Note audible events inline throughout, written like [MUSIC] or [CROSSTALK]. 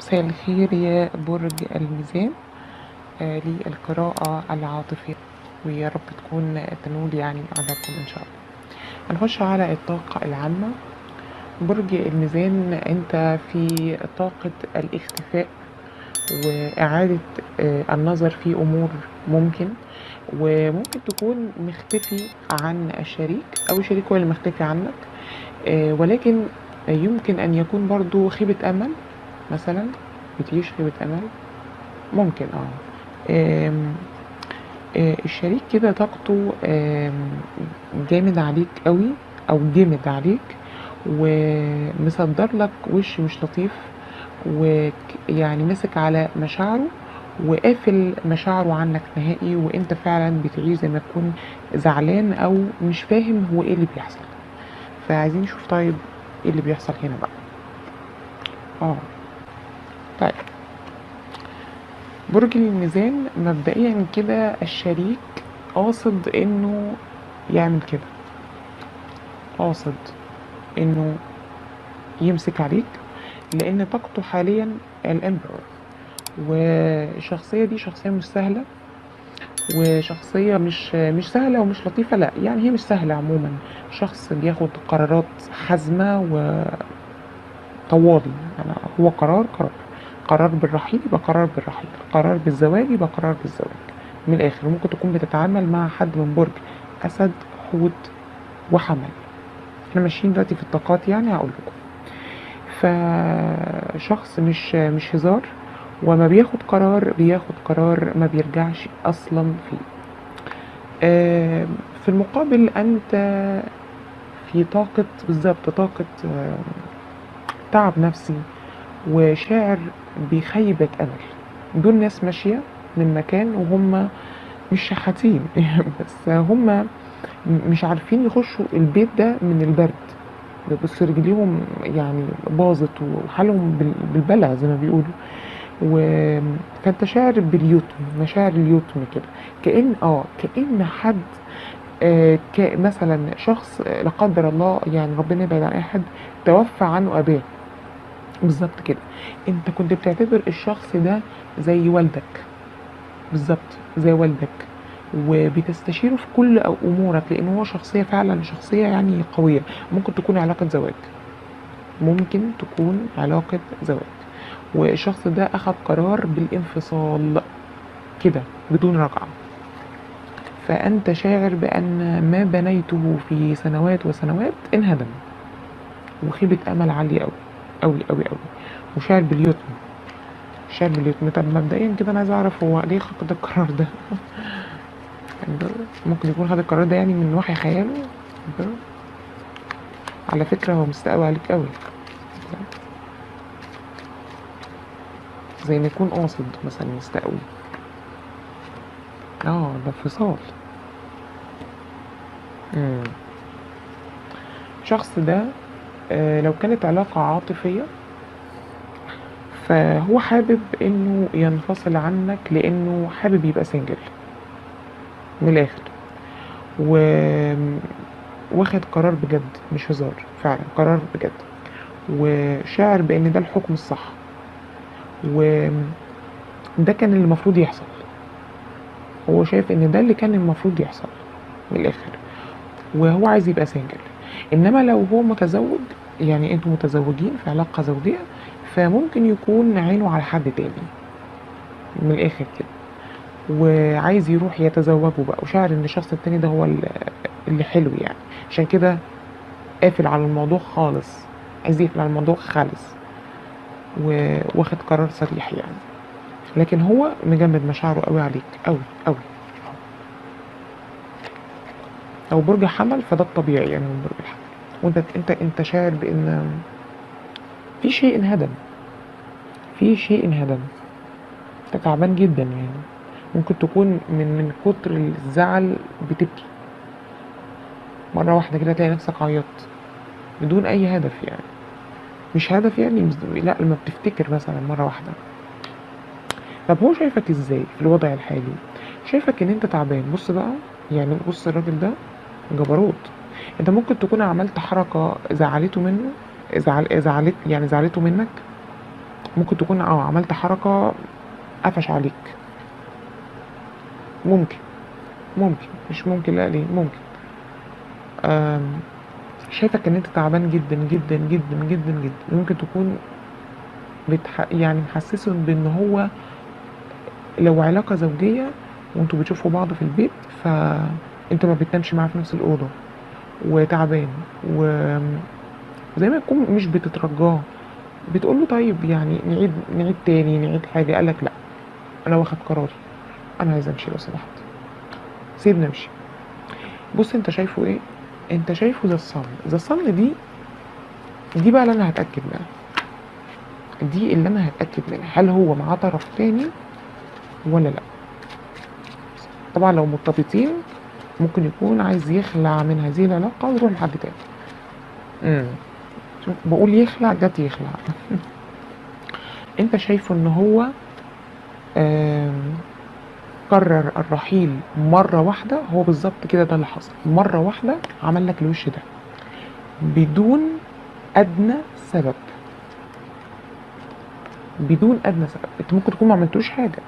مساء الخير يا برج الميزان آه للقراءة العاطفية. ويا رب تكون تنول يعني أعجابكم إن شاء الله. هنخش على الطاقة العامة. برج الميزان أنت في طاقة الاختفاء وإعادة آه النظر في أمور ممكن وممكن تكون مختفي عن الشريك أو الشريك هو اللي مختفي عنك آه ولكن يمكن أن يكون برضو خيبة أمل مثلا بتعيش خيبة أمل ممكن آه. آه، الشريك كده طاقته جامد عليك قوي أو جامد عليك ومصدر لك وش مش لطيف ويعني مسك على مشاعره وقافل مشاعره عنك نهائي وإنت فعلا بتعيش زي ما تكون زعلان أو مش فاهم هو إيه اللي بيحصل. فعايزين نشوف طيب إيه اللي بيحصل هنا بقى. آه. طيب. برج الميزان مبدئيا كده الشريك قاصد إنه يعمل كده. قاصد إنه يمسك عليك لأن طاقته حاليا الامبرور والشخصية دي شخصية مش سهلة وشخصية مش مش سهلة ومش لطيفة لا يعني هي مش سهلة عموما. شخص بياخد قرارات حازمة وطوالي يعني هو قرار قرار. قرار بالرحيل يبقى قرار بالرحيل قرار بالزواج يبقى قرار بالزواج. من الآخر ممكن تكون بتتعامل مع حد من برج أسد حوت وحمل. إحنا ماشيين دلوقتي في الطاقات يعني هقول لكم. فشخص مش مش هزار وما بياخد قرار بياخد قرار ما بيرجعش أصلا فيه. في المقابل أنت في طاقة بالظبط طاقة تعب نفسي وشاعر بخيبة أمل. دول ناس ماشية من مكان وهم مش شحاتين [LAUGHS] بس هم مش عارفين يخشوا البيت ده من البرد. بس رجليهم يعني باظت وحالهم بال- بالبلع زي ما بيقولوا. و فانت شاعر باليتم مشاعر اليتم كده. كأن آه كأن حد آه مثلا شخص لا قدر الله يعني ربنا يبعد عن أي حد توفى عنه أباه. بالظبط كده. انت كنت بتعتبر الشخص ده زي والدك. بالظبط زي والدك. وبتستشيره في كل أمورك لأن هو شخصية فعلا شخصية يعني قوية. ممكن تكون علاقة زواج. ممكن تكون علاقة زواج. والشخص ده أخذ قرار بالانفصال. كده بدون رجعة. فأنت شاعر بأن ما بنيته في سنوات وسنوات انهدم. وخيبة أمل عالية قوي قوي قوي قوي وشاعر باليتم شاعر باليتم طب مبدئيا كده أنا عايز أعرف هو ليه خد القرار ده؟ ممكن يكون خد القرار ده يعني من وحي خياله؟ على فكرة هو مستقوي عليك قوي زي ما يكون قاصد مثلا مستقوي آه ده انفصال. الشخص ده لو كانت علاقة عاطفية فهو حابب إنه ينفصل عنك لإنه حابب يبقى سنجل من الآخر. و واخد قرار بجد مش هزار فعلا قرار بجد. وشاعر بإن ده الحكم الصح. وده كان اللي المفروض يحصل. هو شايف إن ده اللي كان المفروض يحصل من الآخر. وهو عايز يبقى سنجل إنما لو هو متزوج يعني أنتوا متزوجين في علاقة زوجية فممكن يكون عينه على حد تاني. من الآخر كده. وعايز يروح يتزوجوا بقى. وشاعر إن الشخص التاني ده هو ال- اللي حلو يعني. عشان كده قافل على الموضوع خالص. عايز يقفل على الموضوع خالص. واخد قرار صريح يعني. لكن هو مجمد مشاعره قوي عليك. قوي قوي. لو برج حمل فده الطبيعي يعني من برج الحمل. وانت انت انت شاعر بان في شيء انهدم. في شيء انهدم. انت تعبان جدا يعني. ممكن تكون من من كتر الزعل بتبكي. مرة واحدة كده تلاقي نفسك عيطت. بدون أي هدف يعني. مش هدف يعني لا لما بتفتكر مثلا مرة واحدة. طب هو شايفك إزاي في الوضع الحالي؟ شايفك إن أنت تعبان؟ بص بقى يعني بص الراجل ده جبروت. انت ممكن تكون عملت حركة زعلته منه زعل زعلت يعني زعلته منك. ممكن تكون آه عملت حركة قفش عليك. ممكن ممكن مش ممكن لا ليه؟ ممكن. شايفك إن أنت تعبان جدا جدا جدا جدا جدا. ممكن تكون بتح... يعني محسسه بإن هو لو علاقة زوجية وأنتوا بتشوفوا بعض في البيت فأنت ما بتنامش معاه في نفس الأوضة. وتعبان. و زي ما يكون مش بتترجاه. بتقول له طيب يعني نعيد نعيد تاني نعيد حاجة. قالك لا أنا واخد قراري. أنا عايز أمشي لو سمحت. سيبني أمشي. بص أنت شايفه إيه؟ أنت شايفه ذا الصن ذا الصن دي دي بقى اللي أنا هتأكد منها. دي اللي أنا هتأكد منها. هل هو معاه طرف تاني ولا لا؟ طبعا لو مرتبطين ممكن يكون عايز يخلع من هذه العلاقة ويروح لحد تاني. امم شوف بقول يخلع جت يخلع. [LAUGHS] انت شايفه ان هو قرر الرحيل مرة واحدة؟ هو بالظبط كده ده اللي حصل. مرة واحدة عمل لك الوش ده. بدون أدنى سبب. بدون أدنى سبب. انت ممكن تكون ما عملتوش حاجة.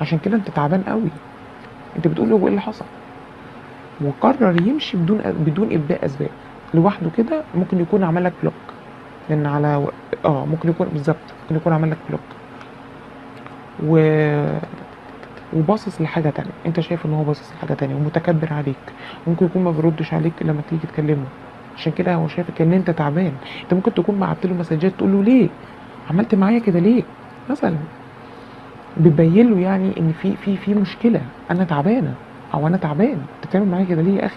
عشان كده انت تعبان قوي. انت بتقول له إيه اللي حصل؟ وقرر يمشي بدون بدون ابداء أسباب. لوحده كده ممكن يكون عمل لك block لأن على آه ممكن يكون بالظبط ممكن يكون عمل لك block و وباصص لحاجة تانية. أنت شايف إن هو باصص لحاجة تانية ومتكبر عليك. ممكن يكون ما بيردش عليك لما تيجي تكلمه. عشان كده هو شايفك إن أنت تعبان. أنت ممكن تكون بعت له مسجات تقول له ليه؟ عملت معايا كده ليه؟ مثلا. بتبين له يعني إن في في في مشكلة. أنا تعبانة. أو أنا تعبان. أنت بتعمل معايا كده ليه يا أخي؟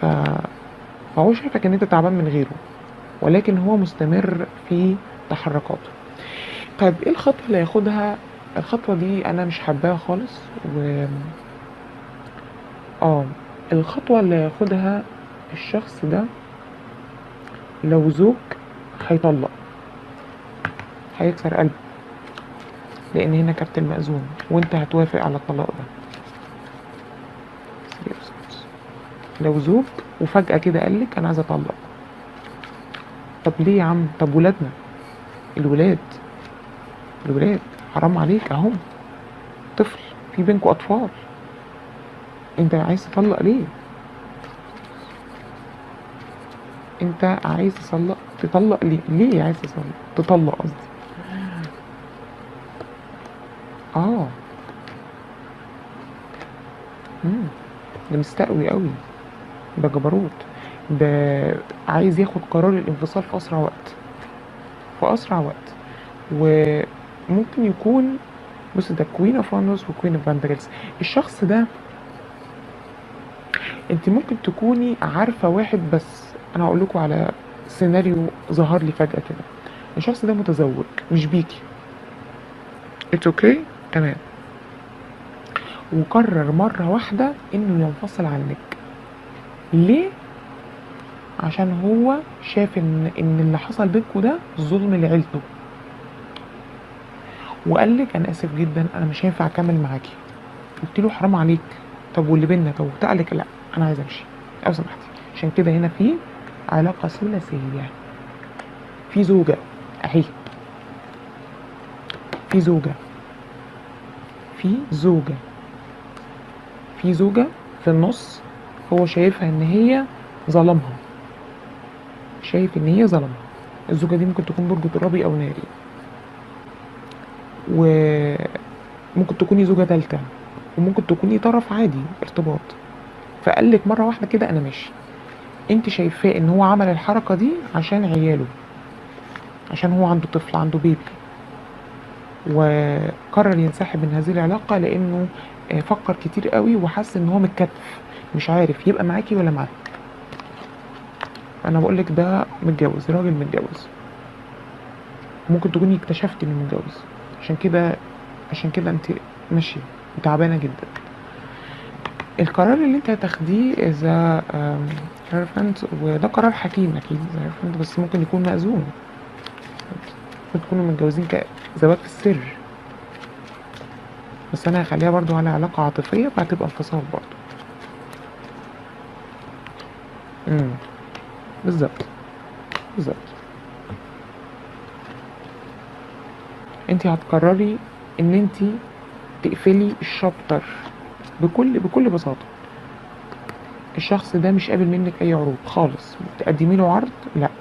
ف فهو شايفك إن أنت تعبان من غيره ولكن هو مستمر في تحركاته. طيب إيه الخطوة اللي هياخدها؟ الخطوة دي أنا مش حباها خالص و آه الخطوة اللي هياخدها الشخص ده لو زوج هيطلق. هيكسر قلبه لأن هنا كارت المأذون وأنت هتوافق على الطلاق ده. لو زوج وفجأة كده قالك أنا عايز أطلق. طب ليه يا عم؟ طب ولادنا؟ الولاد. الولاد حرام عليك أهو. طفل في بينكوا أطفال. أنت عايز تطلق ليه؟ أنت عايز تطلق تطلق ليه؟ ليه عايز تطلق تطلق قصدي. آه. امم ده مستقوي قوي ده جبروت. عايز ياخد قرار الانفصال في أسرع وقت. في أسرع وقت. وممكن يكون بص ده Queen of Wands و Queen of Pentacles الشخص ده انت ممكن تكوني عارفة واحد بس. أنا هقول لكم على سيناريو ظهر لي فجأة كده. الشخص ده متزوج مش بيكي. it's okay okay. تمام. وقرر مرة واحدة إنه ينفصل عنك ليه؟ عشان هو شاف إن إن اللي حصل بينكوا ده ظلم لعيلته. وقال لك أنا آسف جدا أنا مش هينفع أكمل معاكي قلت له حرام عليك. طب واللي بينا طب وبتاع لك لا أنا عايز أمشي. لو سمحتي. عشان كده هنا في علاقة ثلاثية. في زوجة أهي. في زوجة. في زوجة. في زوجة في النص. هو شايفها إن هي ظلمها. شايف إن هي ظلمها. الزوجة دي ممكن تكون برج ترابي أو ناري وممكن تكوني زوجة تالتة. وممكن تكوني طرف عادي ارتباط. فقال لك مرة واحدة كده أنا ماشي. أنت شايفاه إن هو عمل الحركة دي عشان عياله. عشان هو عنده طفل عنده بيبي. وقرر ينسحب من هذه العلاقة لأنه فكر كتير قوي وحس إن هو متكتف. مش عارف يبقى معاكي ولا معاك أنا بقولك ده متجوز راجل متجوز. ممكن تكوني اكتشفتي إنه متجوز. عشان كده عشان كده أنت ماشية تعبانة جدا. القرار اللي أنت هتاخديه إذا هيرفنت وده قرار حكيم أكيد هيرفنت بس ممكن يكون مأذون ممكن تكونوا متجوزين كزواج في السر. بس أنا هخليها برضو على علاقة عاطفية فهتبقى انفصال برضو. امم بالظبط بالظبط انت هتقرري ان انت تقفلي الشابتر بكل بكل بساطة. الشخص ده مش قابل منك أي عروض خالص. تقدمي له عرض؟ لا.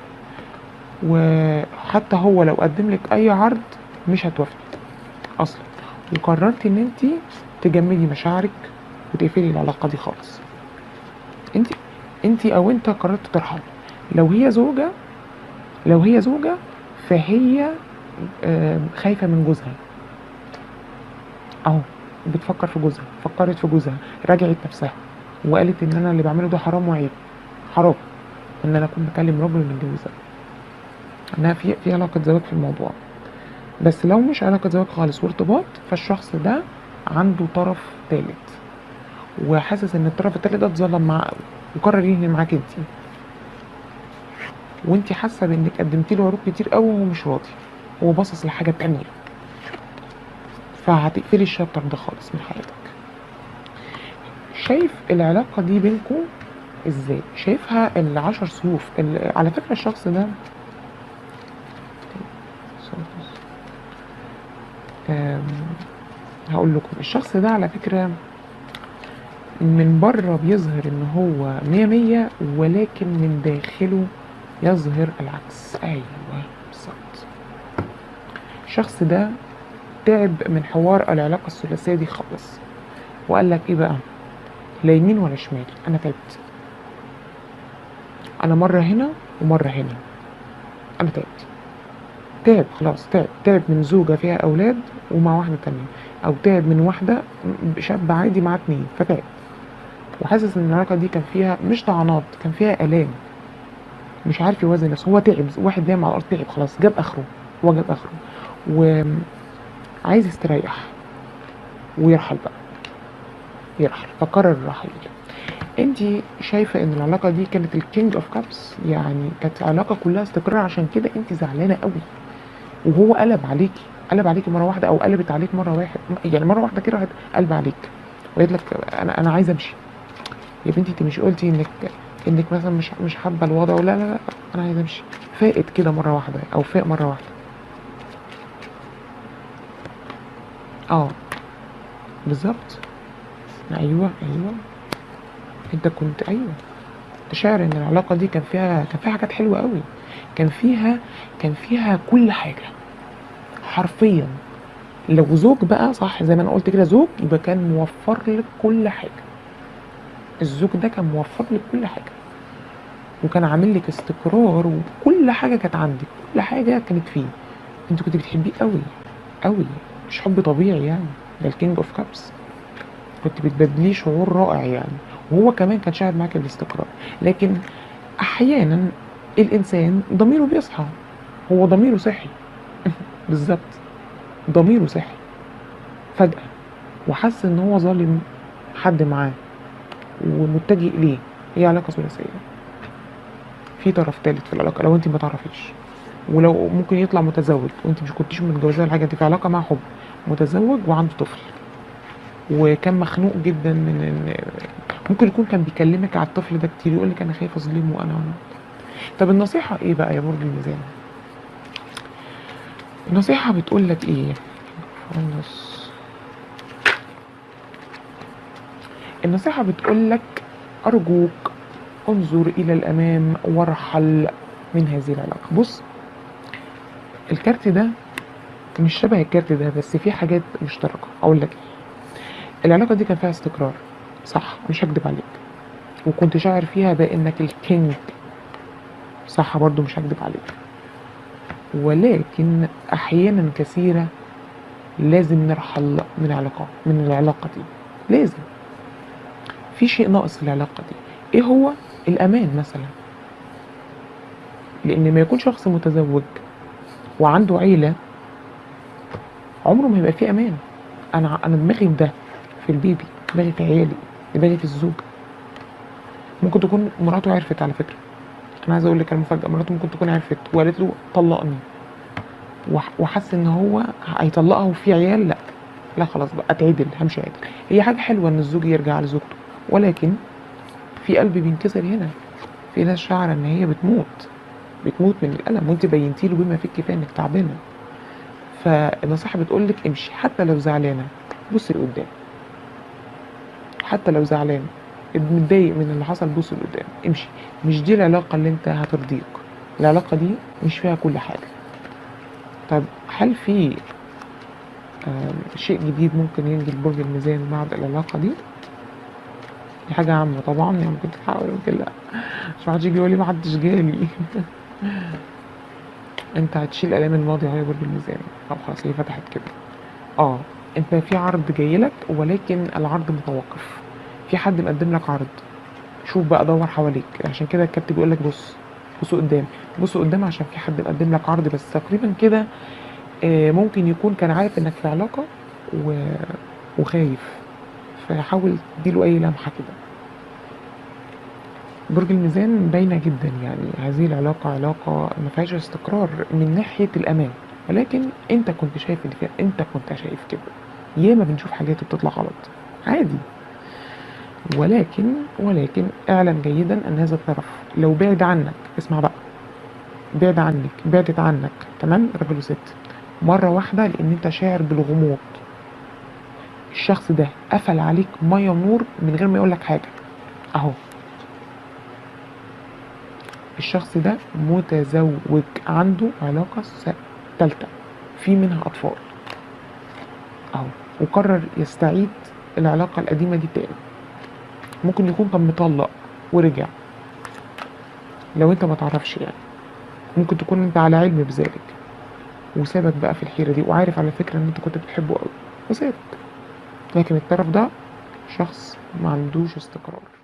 وحتى هو لو قدم لك أي عرض مش هتوافقي أصلا. وقررتي إن انت تجمدي مشاعرك وتقفلي العلاقة دي خالص. أنت أو أنت قررت ترحلي لو هي زوجة لو هي زوجة فهي آم، خايفة من جوزها. أهو بتفكر في جوزها فكرت في جوزها راجعت نفسها وقالت إن أنا اللي بعمله ده حرام وعيب. حرام. إن أنا أكون بكلم راجل متجوزها إنها في في علاقة زواج في الموضوع. بس لو مش علاقة زواج خالص وارتباط فالشخص ده عنده طرف ثالث وحاسس إن الطرف الثالث ده اتظلم معاه قوي وقرر ينهي معاك أنت. وأنت حاسة بإنك قدمتي له عروض كتير قوي وهو مش راضي. هو باصص لحاجة تانية فهتقفلي الشابتر ده خالص من حياتك. شايف العلاقة دي بينكم إزاي؟ شايفها العشر ال- على فكرة الشخص ده هقول لكم. الشخص ده على فكرة من بره بيظهر إن هو مية مية ولكن من داخله يظهر العكس. أيوه بالظبط. الشخص ده تعب من حوار العلاقة الثلاثية دي خالص. وقال لك إيه بقى؟ لا يمين ولا شمال. أنا تعبت. أنا مرة هنا ومرة هنا. أنا تعبت. تعب خلاص تعب. تعب من زوجة فيها أولاد ومع واحدة تانية. أو تعب من واحدة شاب عادي مع اتنين فتعب. وحاسس إن العلاقة دي كان فيها مش طعنات كان فيها آلام. مش عارف يوازن نفسه. هو تعب واحد نايم على الأرض تعب خلاص جاب آخره هو جاب آخره. وعايز يستريح ويرحل بقى. يرحل فقرر الرحيل انت شايفة إن العلاقة دي كانت ال king of cups يعني كانت علاقة كلها استقرار عشان كده انت زعلانة قوي وهو قلب عليكي قلب عليكي مرة واحدة أو قلبت عليك مرة واحد يعني مرة واحدة كده قلب عليك. وقالت لك أنا أنا عايزه أمشي. يا بنتي انت مش قلتي انك انك مثلا مش مش حابة الوضع؟ ولا لا لا أنا عايزة امشي. فاقت كده مرة واحدة أو فاق مرة واحدة. آه. بالظبط. أيوه أيوه. أنت كنت أيوه. انت شاعر إن العلاقة دي كان فيها كان فيها حاجات حلوة قوي كان فيها كان فيها كل حاجة. حرفيا. لو زوج بقى صح زي ما أنا قلت كده زوج يبقى كان موفر لك كل حاجة. الزوج ده كان موفر لك كل حاجة. وكان عامل لك استقرار وكل حاجة كانت عندك كل حاجة كانت فيه. انت كنت بتحبيه قوي قوي. مش حب طبيعي يعني ده ال king of cups كنت بتبادليه شعور رائع يعني. وهو كمان كان شاعر معاك الاستقرار. لكن أحيانا الإنسان ضميره بيصحى. هو ضميره صحي. [LAUGHS] بالظبط. ضميره صحي. فجأة. وحس إن هو ظالم حد معاه. ومتجه إليه. هي علاقة ثلاثية. في طرف تالت في العلاقة لو أنت ما تعرفيش. ولو ممكن يطلع متزوج وأنت مش كنتيش متجوزاه ولا حاجة انت في علاقة مع حب. متزوج وعنده طفل. وكان مخنوق جدا من إن ممكن يكون كان بيكلمك على الطفل ده كتير يقول لك أنا خايف أظلمه وأنا طب النصيحة إيه بقى يا برج الميزان؟ النصيحة بتقول لك إيه؟ خلص النصيحة بتقول لك أرجوك انظر إلى الأمام وارحل من هذه العلاقة. بص الكارت ده مش شبه الكارت ده بس في حاجات مشتركة. أقول لك إيه. العلاقة دي كان فيها استقرار صح؟ مش هكدب عليك. وكنت شاعر فيها بأنك الكينج. صح برضو مش هكدب عليك. ولكن أحيانا كثيرة لازم نرحل من علاقة من العلاقة دي. لازم. في شيء ناقص في العلاقة دي. إيه هو؟ الأمان مثلا. لأن ما يكون شخص متزوج وعنده عيلة عمره ما هيبقى فيه أمان. أنا أنا دماغي في ده في البيبي دماغي في عيالي دماغي في الزوج. ممكن تكون مراته عرفت على فكرة. أنا عايز أقول لك المفاجأة مراته ممكن تكون عرفت وقالت له طلقني. وح- وحس إن هو هيطلقها وفي عيال؟ لا. لا خلاص بقى أتعدل همشي عدل. هي حاجة حلوة إن الزوج يرجع لزوجته. ولكن في قلب بينكسر هنا في ناس شعر إن هي بتموت بتموت من الألم وأنت بينتي له بما فيه الكفايه إنك تعبانة. فالنصيحة بتقولك امشي حتى لو زعلانة بص لقدام. حتى لو زعلان متضايق من اللي حصل بص لقدام. امشي. مش دي العلاقة اللي أنت هترضيك. العلاقة دي مش فيها كل حاجة. طب هل في شيء جديد ممكن ينجي لبرج الميزان بعد العلاقة دي؟ دي حاجة عامة طبعا يعني ممكن تتحقق ممكن لا مش محدش يجي يقول لي محدش جالي. [LAUGHS] أنت هتشيل آلام الماضي يا برج الميزان. أو خلاص هي فتحت كده. آه أنت في عرض جايلك ولكن العرض متوقف. في حد مقدم لك عرض. شوف بقى دور حواليك. عشان كده الكابتن بيقول لك بص بص قدام. بص قدام عشان في حد مقدم لك عرض. بس تقريبا كده آه، ممكن يكون كان عارف إنك في علاقة و... وخايف. فحاول تديله اي لمحة كده. برج الميزان باينة جدا يعني هذه العلاقة علاقة ما فيهاش استقرار من ناحية الأمان. ولكن أنت كنت شايف فيها أنت كنت شايف كده. ياما بنشوف حاجات بتطلع غلط. عادي. ولكن ولكن اعلم جيدا أن هذا الطرف لو بعد عنك اسمع بقى. بعد عنك بعدت عنك. تمام؟ راجل وست مرة واحدة لأن أنت شاعر بالغموض. الشخص ده قفل عليك مية ونور من غير ما يقولك حاجة. أهو. الشخص ده متزوج. عنده علاقة س- تالتة. في منها أطفال. أهو. وقرر يستعيد العلاقة القديمة دي تاني. ممكن يكون كان مطلق ورجع. لو أنت ما تعرفش يعني. ممكن تكون أنت على علم بذلك. وسابك بقى في الحيرة دي. وعارف على فكرة إن أنت كنت بتحبه قوي وسابك. لكن الطرف ده شخص ما عندوش استقرار.